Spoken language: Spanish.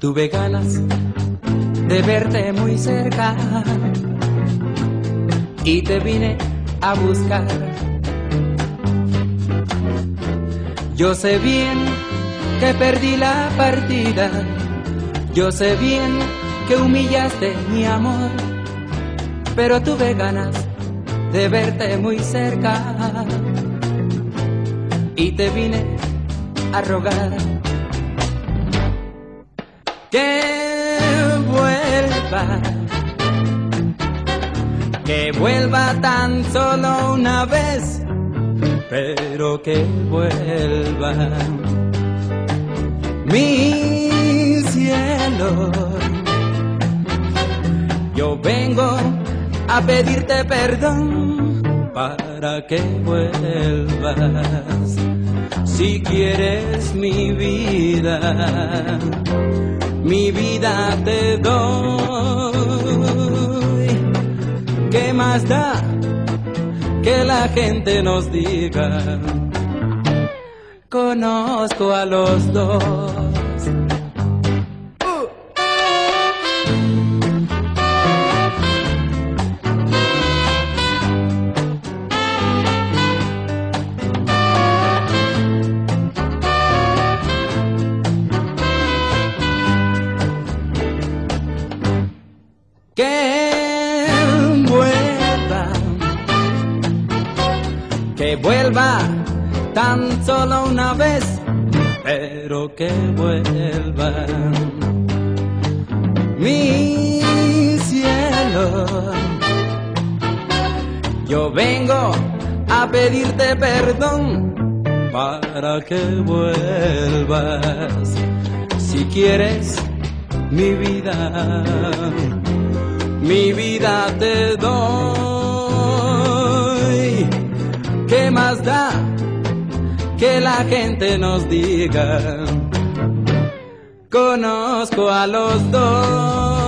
Tuve ganas de verte muy cerca. Y te vine a buscar. Yo sé bien que perdí la partida, yo sé bien que humillaste mi amor, pero tuve ganas de verte muy cerca. Y te vine a rogar que vuelva, que vuelva tan solo una vez, pero que vuelva mi cielo. Yo vengo a pedirte perdón para que vuelvas. Si quieres mi vida, mi vida te doy. ¿Qué más da que la gente nos diga? Conozco a los dos. Vuelva tan solo una vez, pero que vuelva mi cielo. Yo vengo a pedirte perdón para que vuelvas, si quieres mi vida mi vida te doy. ¿Qué más da que la gente nos diga? Conozco a los dos.